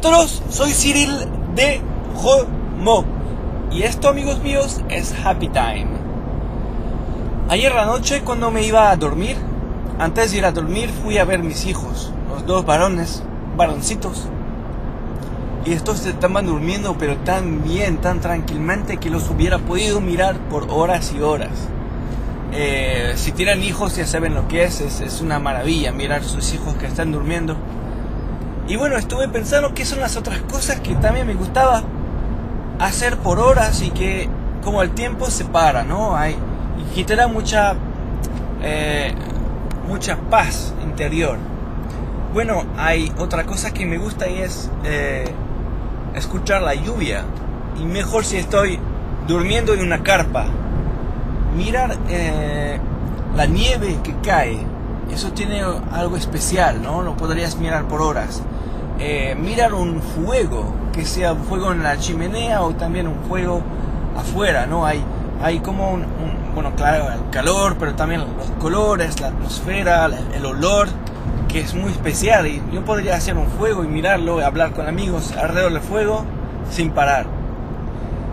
todos, soy Cyril de Romo y esto amigos míos es Happy Time. Ayer la noche cuando me iba a dormir, antes de ir a dormir fui a ver mis hijos, los dos varones, varoncitos. Y estos estaban durmiendo pero tan bien, tan tranquilamente que los hubiera podido mirar por horas y horas. Eh, si tienen hijos ya saben lo que es, es, es una maravilla mirar sus hijos que están durmiendo. Y bueno, estuve pensando qué son las otras cosas que también me gustaba hacer por horas y que como el tiempo se para, ¿no? Hay, y que da mucha, eh, mucha paz interior. Bueno, hay otra cosa que me gusta y es eh, escuchar la lluvia. Y mejor si estoy durmiendo en una carpa. Mirar eh, la nieve que cae. Eso tiene algo especial, ¿no? Lo podrías mirar por horas. Eh, mirar un fuego, que sea un fuego en la chimenea o también un fuego afuera, ¿no? Hay, hay como un, bueno, claro, el calor, pero también los colores, la atmósfera, el olor, que es muy especial. Y yo podría hacer un fuego y mirarlo, y hablar con amigos alrededor del fuego sin parar.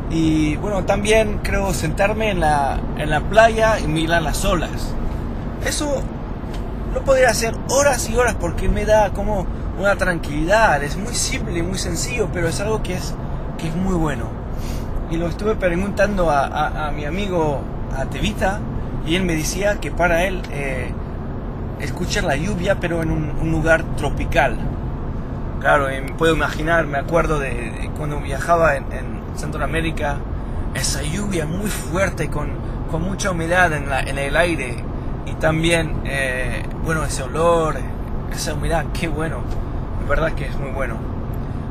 Y bueno, también creo sentarme en la, en la playa y mirar las olas. Eso lo podría hacer horas y horas porque me da como una tranquilidad. Es muy simple muy sencillo, pero es algo que es, que es muy bueno. Y lo estuve preguntando a, a, mi amigo a Tevita y él me decía que para él eh, escuchar la lluvia, pero en un, lugar tropical. Claro, puedo imaginar, me acuerdo de, cuando viajaba en, en, Centroamérica, esa lluvia muy fuerte con, con mucha humedad en, la, en el aire y también, eh, bueno, ese olor, esa humedad, qué bueno verdad que es muy bueno.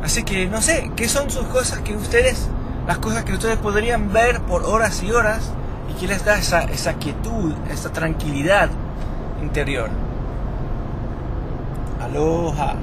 Así que no sé, ¿qué son sus cosas que ustedes, las cosas que ustedes podrían ver por horas y horas y que les da esa, esa quietud, esa tranquilidad interior? Aloha.